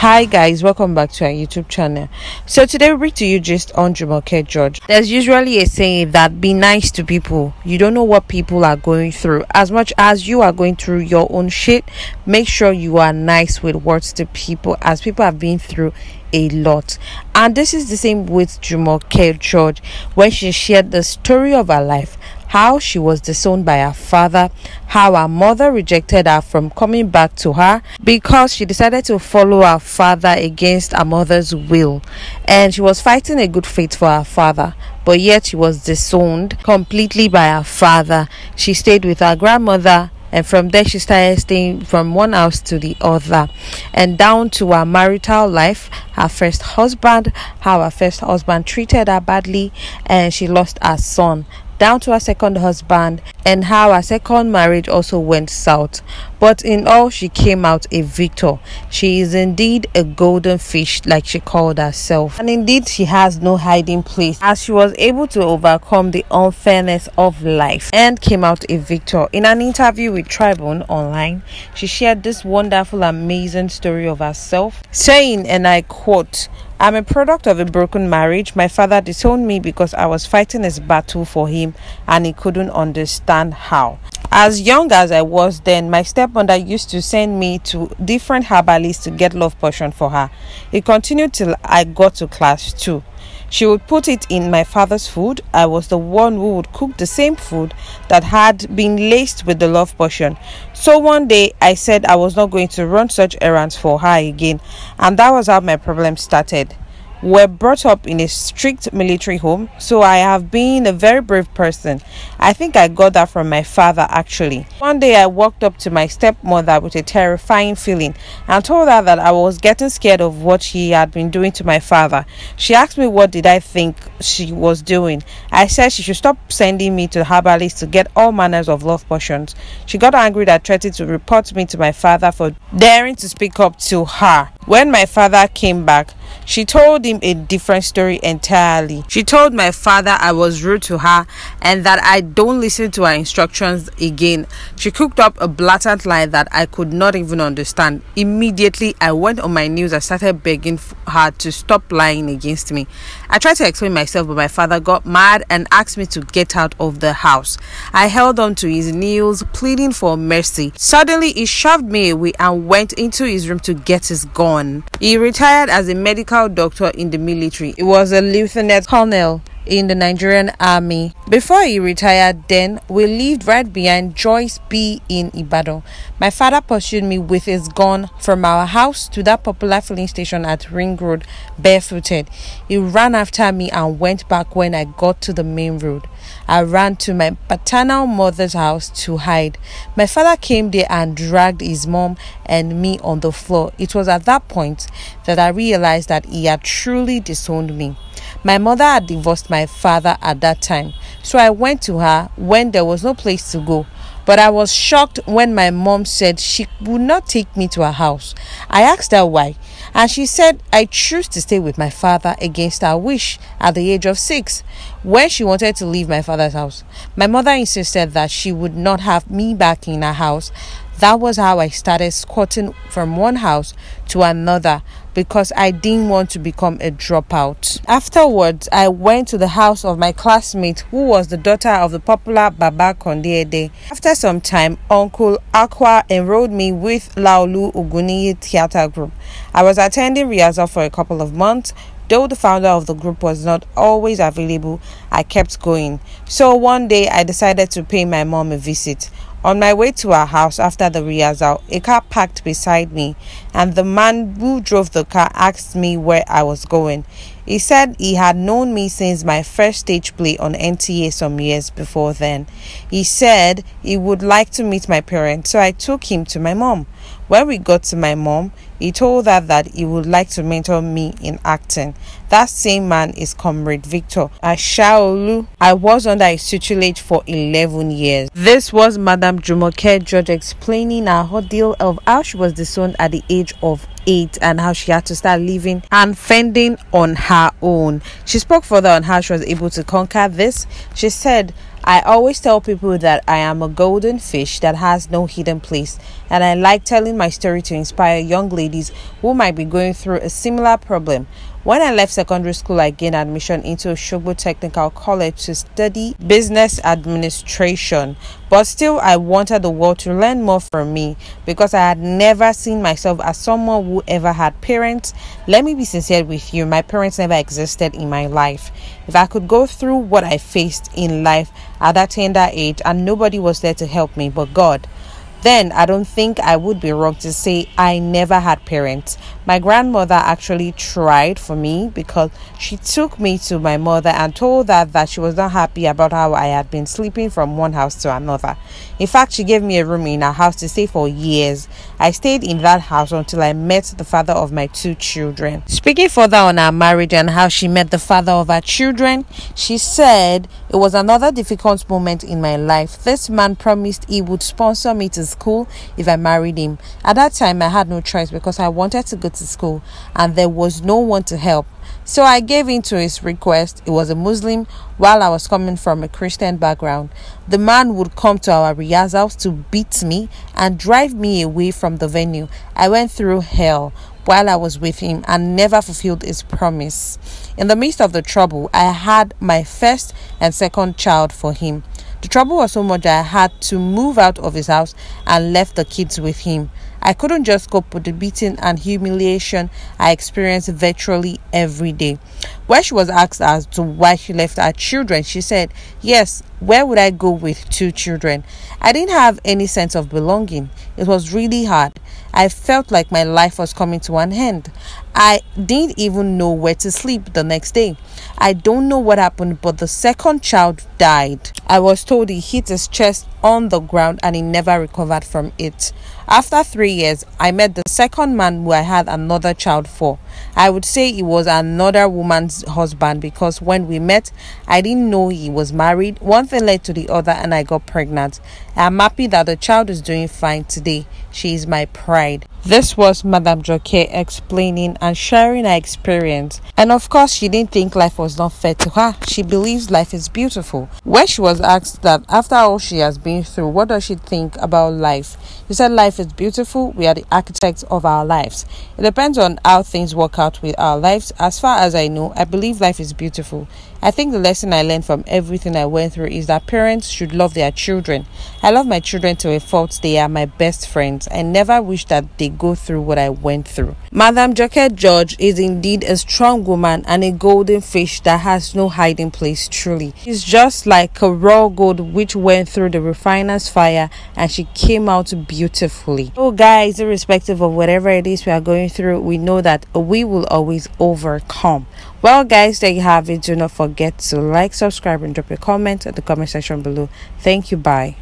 Hi guys, welcome back to our YouTube channel. So today we bring to you just on Jumoke George. There's usually a saying that be nice to people. You don't know what people are going through. As much as you are going through your own shit, make sure you are nice with words to people as people have been through a lot. And this is the same with Jumoke George when she shared the story of her life how she was disowned by her father, how her mother rejected her from coming back to her because she decided to follow her father against her mother's will. And she was fighting a good fate for her father, but yet she was disowned completely by her father. She stayed with her grandmother and from there she started staying from one house to the other and down to her marital life her first husband how her first husband treated her badly and she lost her son down to her second husband and how her second marriage also went south. But in all, she came out a victor. She is indeed a golden fish, like she called herself. And indeed, she has no hiding place as she was able to overcome the unfairness of life and came out a victor. In an interview with Tribune Online, she shared this wonderful, amazing story of herself, saying, and I quote, I'm a product of a broken marriage. My father disowned me because I was fighting his battle for him and he couldn't understand how. As young as I was then, my stepmother used to send me to different herbalists to get love potion for her. It continued till I got to class 2. She would put it in my father's food. I was the one who would cook the same food that had been laced with the love potion. So one day I said I was not going to run such errands for her again, and that was how my problem started were brought up in a strict military home, so I have been a very brave person. I think I got that from my father actually. One day I walked up to my stepmother with a terrifying feeling and told her that I was getting scared of what she had been doing to my father. She asked me what did I think she was doing. I said she should stop sending me to herbalists to get all manners of love potions. She got angry that threatened to report me to my father for daring to speak up to her. When my father came back, she told him a different story entirely. She told my father I was rude to her and that I don't listen to her instructions again. She cooked up a blatant lie that I could not even understand. Immediately, I went on my knees and started begging her to stop lying against me. I tried to explain myself, but my father got mad and asked me to get out of the house. I held on to his knees, pleading for mercy. Suddenly, he shoved me away and went into his room to get his gun. He retired as a medical doctor in the military. He was a lieutenant colonel in the Nigerian army. Before he retired, then we lived right behind Joyce B in Ibadan. My father pursued me with his gun from our house to that popular filling station at Ring Road, barefooted. He ran after me and went back when I got to the main road. I ran to my paternal mother's house to hide. My father came there and dragged his mom and me on the floor. It was at that point that I realized that he had truly disowned me. My mother had divorced my father at that time, so I went to her when there was no place to go. But I was shocked when my mom said she would not take me to her house. I asked her why, and she said I choose to stay with my father against her wish at the age of six. When she wanted to leave my father's house, my mother insisted that she would not have me back in her house that was how I started squatting from one house to another because I didn't want to become a dropout. Afterwards, I went to the house of my classmate who was the daughter of the popular Baba Kondiede. After some time, Uncle Aqua enrolled me with Laulu Uguni Theatre Group. I was attending rehearsal for a couple of months. Though the founder of the group was not always available, I kept going. So one day I decided to pay my mom a visit. On my way to our house after the rehearsal, a car parked beside me, and the man who drove the car asked me where I was going. He said he had known me since my first stage play on NTA some years before then. He said he would like to meet my parents, so I took him to my mom. When we got to my mom, he told her that he would like to mentor me in acting. That same man is Comrade Victor Ashaolu. I was under his tutelage for 11 years. This was Madame Jumoke George explaining her ordeal of how she was disowned at the age of eight and how she had to start living and fending on her own. She spoke further on how she was able to conquer this. She said, I always tell people that I am a golden fish that has no hidden place, and I like telling my story to inspire young ladies who might be going through a similar problem. When I left secondary school, I gained admission into Osogbo Technical College to study business administration. But still, I wanted the world to learn more from me because I had never seen myself as someone who ever had parents. Let me be sincere with you, my parents never existed in my life. If I could go through what I faced in life at that tender age and nobody was there to help me but God, then I don't think I would be wrong to say I never had parents. My grandmother actually tried for me because she took me to my mother and told her that she was not happy about how I had been sleeping from one house to another. In fact, she gave me a room in her house to stay for years. I stayed in that house until I met the father of my two children. Speaking further on our marriage and how she met the father of her children, she said it was another difficult moment in my life. This man promised he would sponsor me to school if I married him. At that time, I had no choice because I wanted to go to school and there was no one to help. So I gave in to his request. He was a Muslim while I was coming from a Christian background. The man would come to our rehearsals to beat me and drive me away from the venue. I went through hell while I was with him and never fulfilled his promise. In the midst of the trouble, I had my first and second child for him. The trouble was so much I had to move out of his house and left the kids with him. I couldn't just cope with the beating and humiliation I experienced virtually every day. When she was asked as to why she left her children, she said, Yes, where would I go with two children? I didn't have any sense of belonging. It was really hard. I felt like my life was coming to an end. I didn't even know where to sleep the next day. I don't know what happened, but the second child died. I was told he hit his chest on the ground and he never recovered from it. After three years, I met the second man who I had another child for. I would say he was another woman's husband because when we met, I didn't know he was married. One thing led to the other, and I got pregnant. I'm happy that the child is doing fine today. She is my pride. This was Madame Joquet explaining and sharing her experience. And of course, she didn't think life was not fair to her. She believes life is beautiful. When she was asked that after all she has been through, what does she think about life? She said, Life is beautiful. We are the architects of our lives. It depends on how things work out with our lives. As far as I know, I believe life is beautiful. I think the lesson I learned from everything I went through is that parents should love their children. I love my children to a fault. They are my best friends. I never wish that they go through what I went through. Madam Jumoke George is indeed a strong woman and a golden fish that has no hiding place, truly. She's just like a raw gold which went through the refiner's fire and she came out beautifully. So, guys, irrespective of whatever it is we are going through, we know that we will always overcome. Well, guys, there you have it. Do not forget to like, subscribe, and drop a comment at the comment section below. Thank you. Bye.